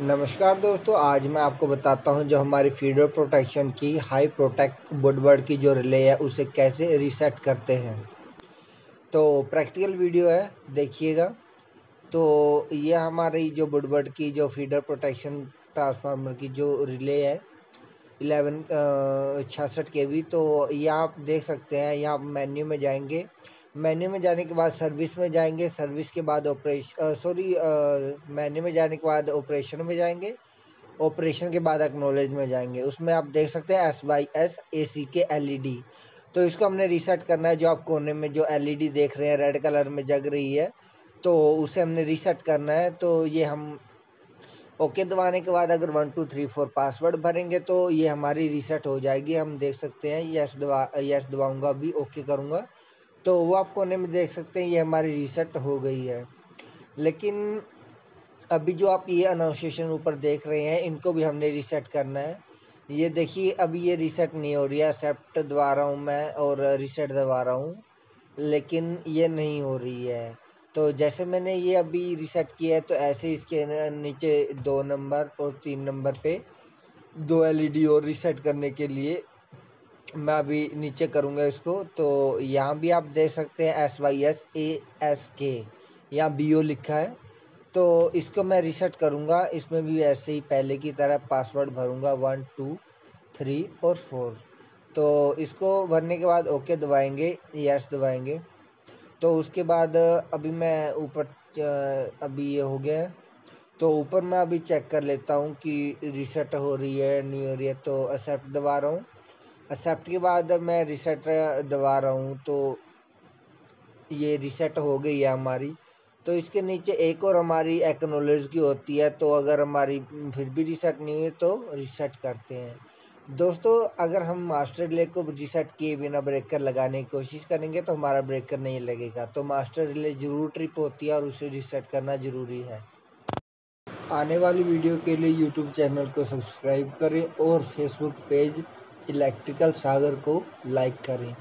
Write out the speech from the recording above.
नमस्कार दोस्तों, आज मैं आपको बताता हूँ जो हमारी फीडर प्रोटेक्शन की हाई प्रोटेक्ट बुडबर्ड की जो रिले है, उसे कैसे रीसेट करते हैं। तो प्रैक्टिकल वीडियो है, देखिएगा। तो ये हमारी जो बुडबर्ड की जो फीडर प्रोटेक्शन ट्रांसफार्मर की जो रिले है इलेवन छियासठ के वी तो ये आप देख सकते हैं यहाँ मेन्यू में जाएँगे। मेन्यू में जाने के बाद सर्विस में जाएँगे, सर्विस के बाद ऑपरेशन सॉरी मेन्यू में जाने के बाद ऑपरेशन में जाएँगे, ऑपरेशन के बाद एक्नोलेज में जाएँगे। उसमें आप देख सकते हैं S by S A C K L E D तो इसको हमने रीसेट करना है, जो आप कोने में जो एल ई डी देख रहे हैं रेड कलर में जग रही है तो उसे हमने रीसेट करना है। तो ये हम ओके दबाने के बाद अगर one two three four password भरेंगे तो ये हमारी रीसेट हो जाएगी। हम देख सकते हैं यस दबा यस दबाऊँगा, अभी ओके करूँगा। तो वो आप कोने में देख सकते हैं, ये हमारी रीसेट हो गई है। लेकिन अभी जो आप ये अनाउंसिएशन ऊपर देख रहे हैं, इनको भी हमने रीसेट करना है। ये देखिए, अभी ये रीसेट नहीं हो रही है। एक्सेप्ट दबा रहा हूँ मैं और रीसेट दबा रहा हूँ, लेकिन ये नहीं हो रही है। तो जैसे मैंने ये अभी रीसेट किया है तो ऐसे इसके नीचे दो नंबर और तीन नंबर पे दो एलईडी और रीसेट करने के लिए मैं अभी नीचे करूँगा इसको तो यहाँ भी आप देख सकते हैं S Y S A S के यहाँ बी ओ लिखा है। तो इसको मैं रिसेट करूँगा, इसमें भी ऐसे ही पहले की तरह पासवर्ड भरूँगा वन टू थ्री और फोर तो इसको भरने के बाद ओके दबाएँगे यस दबाएँगे। तो उसके बाद अभी मैं ऊपर अभी ये हो गया है। तो ऊपर मैं अभी चेक कर लेता हूँ कि रिसेट हो रही है नहीं हो रही है तो एक्सेप्ट दबा रहा हूँ। एक्सेप्ट के बाद मैं रिसेट दबा रहा हूँ तो ये रिसेट हो गई है हमारी। तो इसके नीचे एक और हमारी एक्नोलेज की होती है तो अगर हमारी फिर भी रिसेट नहीं हुई तो रिसेट करते हैं। दोस्तों, अगर हम मास्टर रिले को रिसेट किए बिना ब्रेकर लगाने की कोशिश करेंगे तो हमारा ब्रेकर नहीं लगेगा। तो मास्टर रिले ज़रूर ट्रिप होती है और उसे रिसेट करना ज़रूरी है। आने वाली वीडियो के लिए यूट्यूब चैनल को सब्सक्राइब करें और फेसबुक पेज इलेक्ट्रिकल सागर को लाइक करें।